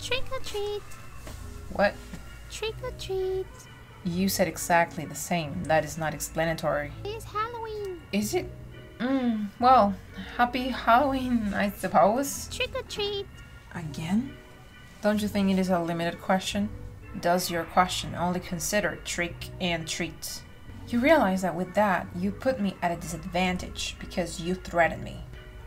Trick or treat. What? Trick or treat. You said exactly the same. That is not explanatory. It's Halloween. Is it? Mm, well, happy Halloween, I suppose. Trick or treat. Again? Don't you think it is a limited question? Does your question only consider trick and treat? You realize that with that, you put me at a disadvantage because you threaten me.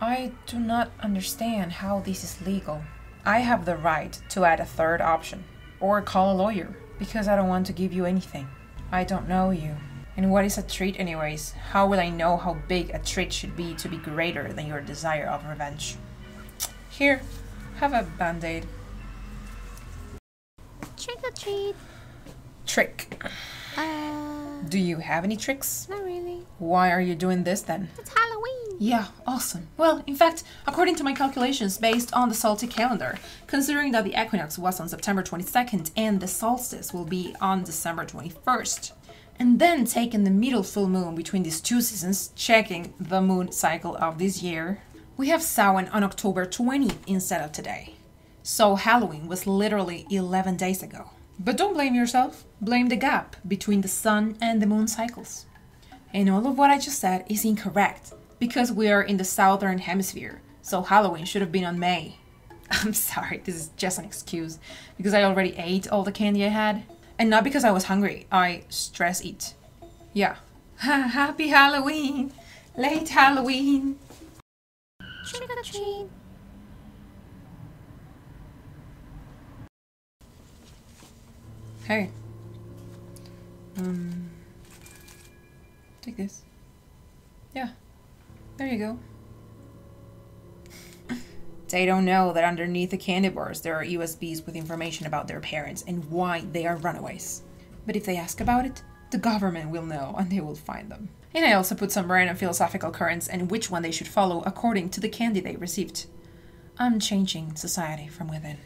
I do not understand how this is legal. I have the right to add a third option or call a lawyer because I don't want to give you anything. I don't know you. And what is a treat, anyways? How will I know how big a treat should be to be greater than your desire of revenge? Here, have a band aid. Trick or treat. Trick. Uh, Do you have any tricks? not really. Why are you doing this then? It's Halloween. Yeah, awesome. Well, in fact, according to my calculations based on the Celtic calendar, considering that the equinox was on September 22nd and the solstice will be on December 21st, and then taking the middle full moon between these two seasons, checking the moon cycle of this year, we have Samhain on October 20th instead of today. So Halloween was literally 11 days ago. But don't blame yourself, blame the gap between the sun and the moon cycles. And all of what I just said is incorrect because we are in the southern hemisphere, so Halloween should have been on May. I'm sorry, this is just an excuse because I already ate all the candy I had. And not because I was hungry, I stress eat. Yeah. Happy Halloween! Late Halloween! Hey. Um. Take this. Yeah. There you go. they don't know that underneath the candy bars there are USBs with information about their parents and why they are runaways. But if they ask about it, the government will know and they will find them. And I also put some random philosophical currents and which one they should follow according to the candy they received. I'm changing society from within.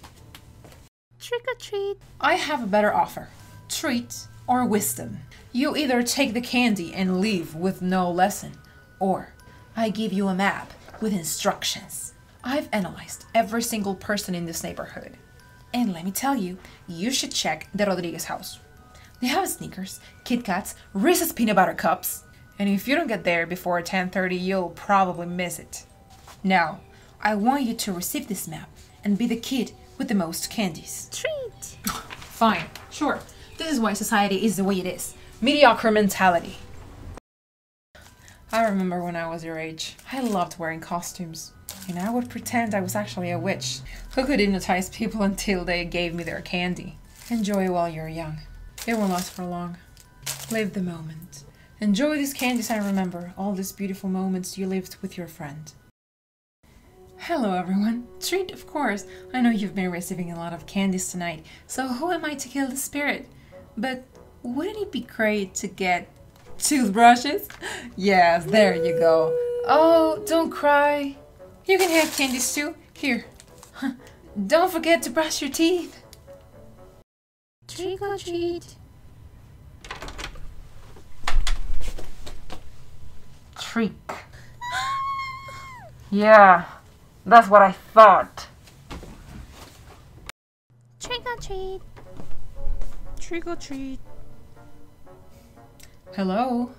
Trick or treat. I have a better offer treat or wisdom. You either take the candy and leave with no lesson, or I give you a map with instructions. I've analyzed every single person in this neighborhood. And let me tell you, you should check the Rodriguez house. They have sneakers, Kit Kats, Reese's peanut butter cups, and if you don't get there before 10:30, you'll probably miss it. Now, I want you to receive this map and be the kid with the most candies. Treat. Fine, sure. This is why society is the way it is. Mediocre mentality. I remember when I was your age, I loved wearing costumes. And I would pretend I was actually a witch who could hypnotize people until they gave me their candy. Enjoy while you're young. It won't last for long. Live the moment. Enjoy these candies and remember all these beautiful moments you lived with your friend. Hello everyone. Treat, of course. I know you've been receiving a lot of candies tonight, so who am I to kill the spirit? But wouldn't it be great to get toothbrushes? Yes, there you go. Oh, don't cry. You can have candies too. Here. Don't forget to brush your teeth. Trick or treat. Treat. Yeah, that's what I thought. Trick or treat. Trick or treat. Hello?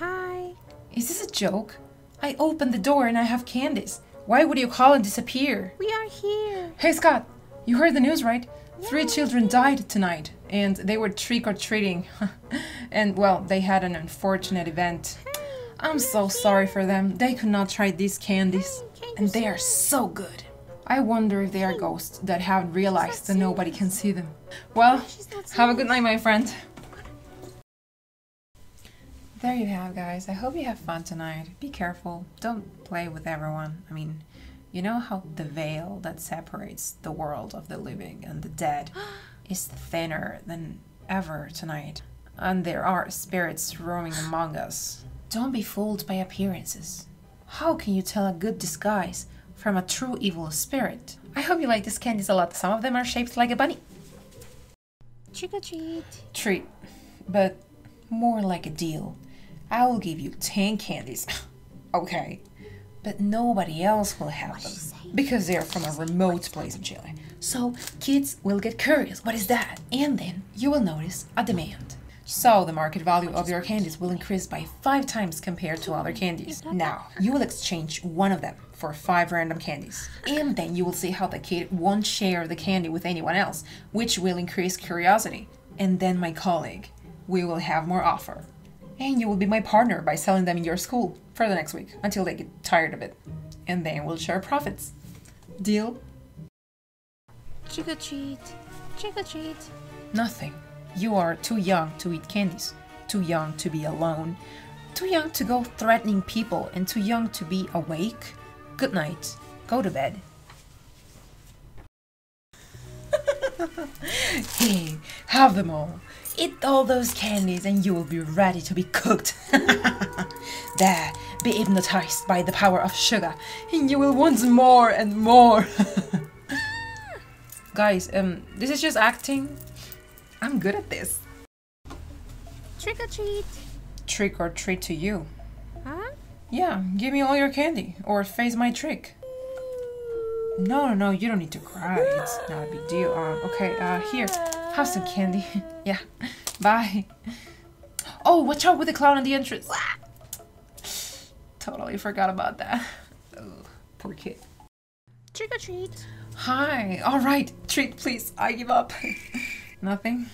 Hi. Is this a joke? I opened the door and I have candies. Why would you call and disappear? We are here. Hey Scott, you heard the news, right? Three children died tonight, and they were trick or treating. and well, they had an unfortunate event. I'm so sorry for them. They could not try these candies, and they are so good. I wonder if they are ghosts that haven't realized that nobody can see them. Well, have a good night, my friend. There you have, guys. I hope you have fun tonight. Be careful. Don't play with everyone. I mean, you know how the veil that separates the world of the living and the dead is thinner than ever tonight. And there are spirits roaming among us. Don't be fooled by appearances. How can you tell a good disguise from a true evil spirit? I hope you like these candies a lot. Some of them are shaped like a bunny. Trick or treat. Treat, but more like a deal. I will give you 10 candies. okay. but nobody else will have them because they're from a remote place in Chile. So kids will get curious, what is that? And then you will notice a demand. So the market value of your candies will increase by five times compared to other candies. Now, you will exchange one of them for five random candies. And then you will see how the kid won't share the candy with anyone else, which will increase curiosity. And then my colleague, we will have more offer. And you will be my partner by selling them in your school for the next week until they get tired of it. And then we'll share profits. Deal? Trick or treat. Trick or treat. Nothing. You are too young to eat candies, too young to be alone, too young to go threatening people, and too young to be awake. Good night. Go to bed. hey, have them all. Eat all those candies and you will be ready to be cooked. there, be hypnotized by the power of sugar, and you will want more and more. Guys, um, this is just acting. I'm good at this. Trick or treat. Trick or treat to you. Huh? Yeah, give me all your candy or face my trick. No, no, no, you don't need to cry. It's not a big deal. Um, okay, uh, here, have some candy. yeah, bye. Oh, watch out with the clown in the entrance. totally forgot about that. Ugh, poor kid. Trick or treat. Hi, alright, treat please, I give up. Nothing?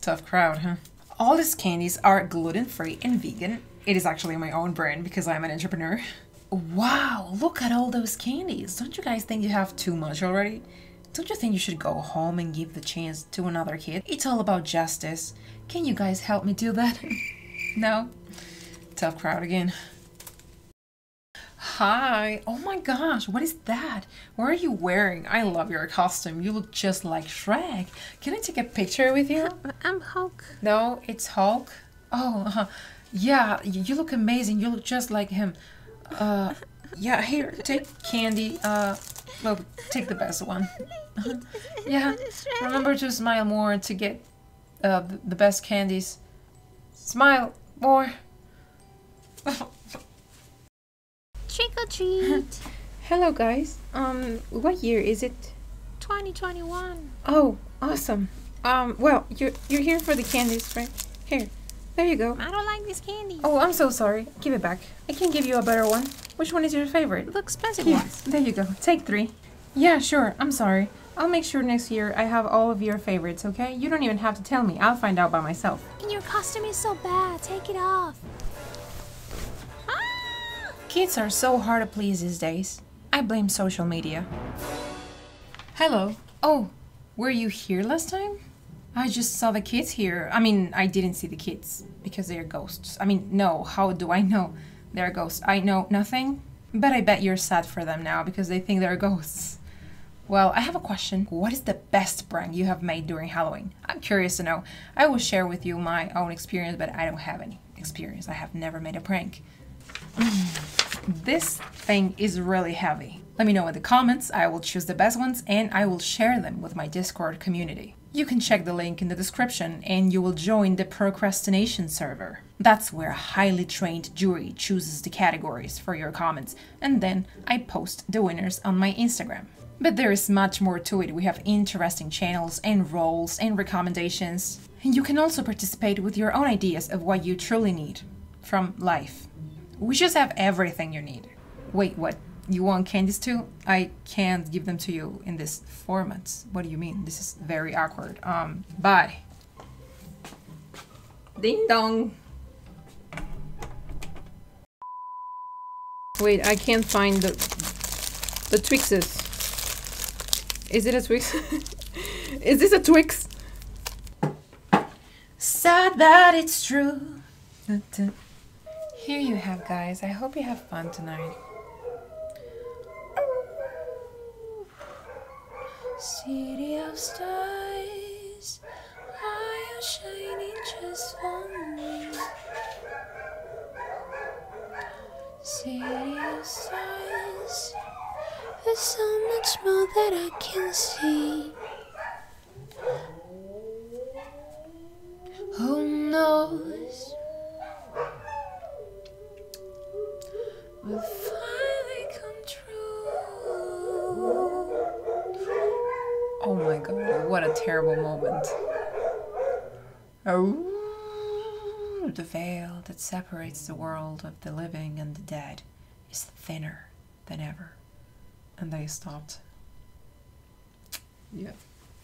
Tough crowd, huh? All these candies are gluten free and vegan. It is actually my own brand because I'm an entrepreneur. Wow, look at all those candies. Don't you guys think you have too much already? Don't you think you should go home and give the chance to another kid? It's all about justice. Can you guys help me do that? no? Tough crowd again. Hi. Oh my gosh, what is that? What are you wearing? I love your costume. You look just like Shrek. Can I take a picture with you? I'm Hulk. No, it's Hulk. Oh, uh, yeah, you look amazing. You look just like him. Uh, yeah, here, take candy. Uh, well, take the best one. yeah, remember to smile more to get uh, the, the best candies. Smile more. Trick or treat. Hello, guys. Um, what year is it? 2021. Oh, awesome. Um, well, you're you're here for the candies, right? Here, there you go. I don't like this candy. Oh, I'm so sorry. Give it back. I can give you a better one. Which one is your favorite? the expensive Here, ones. there you go. Take three. Yeah, sure. I'm sorry. I'll make sure next year I have all of your favorites, okay? You don't even have to tell me. I'll find out by myself. And your costume is so bad. Take it off. Ah! Kids are so hard to please these days. I blame social media. Hello. Oh, were you here last time? I just saw the kids here. I mean, I didn't see the kids because they're ghosts. I mean, no, how do I know they're ghosts? I know nothing. But I bet you're sad for them now because they think they're ghosts. Well, I have a question. What is the best prank you have made during Halloween? I'm curious to know. I will share with you my own experience, but I don't have any experience. I have never made a prank. This thing is really heavy. Let me know in the comments, I will choose the best ones and I will share them with my Discord community. You can check the link in the description and you will join the procrastination server. That's where a highly trained jury chooses the categories for your comments and then I post the winners on my Instagram. But there is much more to it. We have interesting channels and roles and recommendations. And you can also participate with your own ideas of what you truly need from life. We just have everything you need. Wait, what? You want candies too? I can't give them to you in this format. What do you mean? This is very awkward. Um, bye. Ding dong. Wait, I can't find the the Twixes. Is it a Twix? is this a Twix? Sad that it's true. Here you have, guys. I hope you have fun tonight. City of stars, are you shining just for me? City of stars, there's so much more that I can see. Oh my god, what a terrible moment. Oh, the veil that separates the world of the living and the dead is thinner than ever. And they stopped. Yeah.